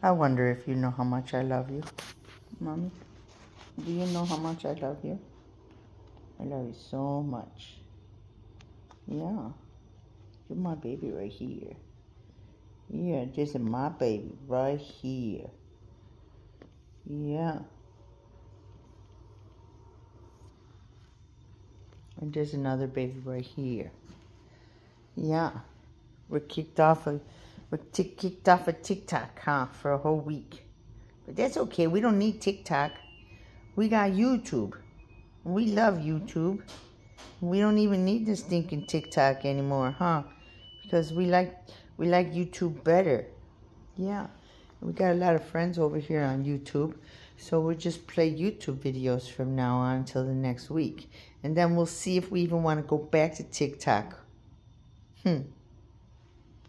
I wonder if you know how much I love you. Mommy, do you know how much I love you? I love you so much. Yeah. You're my baby right here. Yeah, this is my baby right here. Yeah. And there's another baby right here. Yeah. We're kicked off of we're kicked off of TikTok, huh, for a whole week. But that's okay. We don't need TikTok. We got YouTube. We love YouTube. We don't even need this stinking TikTok anymore, huh? Because we like we like YouTube better. Yeah. We got a lot of friends over here on YouTube. So we'll just play YouTube videos from now on until the next week. And then we'll see if we even want to go back to TikTok. Hmm.